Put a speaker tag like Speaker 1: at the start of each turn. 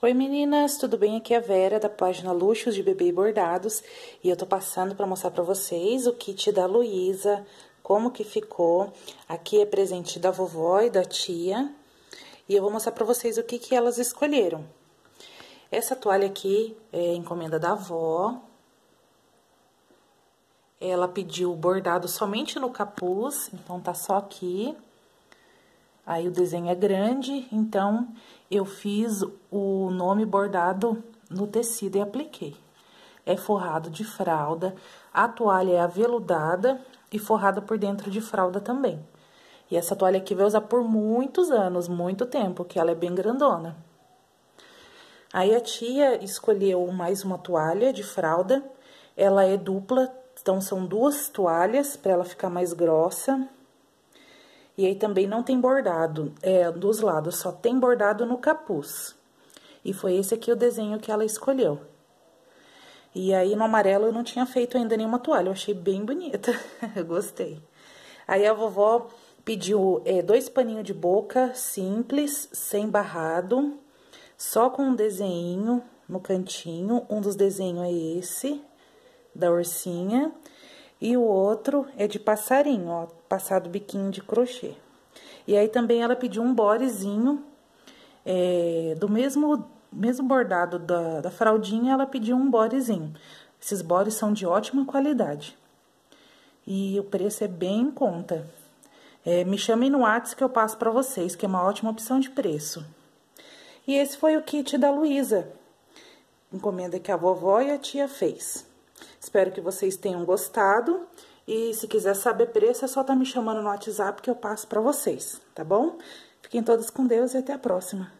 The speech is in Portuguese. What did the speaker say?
Speaker 1: Oi meninas, tudo bem? Aqui é a Vera da página Luxos de Bebê e Bordados e eu tô passando para mostrar para vocês o kit da Luísa, como que ficou. Aqui é presente da vovó e da tia e eu vou mostrar para vocês o que que elas escolheram. Essa toalha aqui é encomenda da avó. Ela pediu bordado somente no capuz, então tá só aqui. Aí o desenho é grande, então eu fiz o nome bordado no tecido e apliquei. É forrado de fralda, a toalha é aveludada e forrada por dentro de fralda também. E essa toalha aqui vai usar por muitos anos, muito tempo, que ela é bem grandona. Aí a tia escolheu mais uma toalha de fralda, ela é dupla, então são duas toalhas para ela ficar mais grossa. E aí também não tem bordado é, dos lados, só tem bordado no capuz. E foi esse aqui o desenho que ela escolheu. E aí no amarelo eu não tinha feito ainda nenhuma toalha, eu achei bem bonita, eu gostei. Aí a vovó pediu é, dois paninhos de boca simples, sem barrado, só com um desenho no cantinho. Um dos desenhos é esse, da ursinha. E o outro é de passarinho, ó, passado biquinho de crochê. E aí também ela pediu um borezinho, é, do mesmo, mesmo bordado da, da fraldinha, ela pediu um borezinho. Esses bores são de ótima qualidade. E o preço é bem em conta. É, me chamem no WhatsApp que eu passo para vocês, que é uma ótima opção de preço. E esse foi o kit da Luísa. Encomenda que a vovó e a tia fez. Espero que vocês tenham gostado. E se quiser saber preço, é só tá me chamando no WhatsApp que eu passo para vocês, tá bom? Fiquem todos com Deus e até a próxima.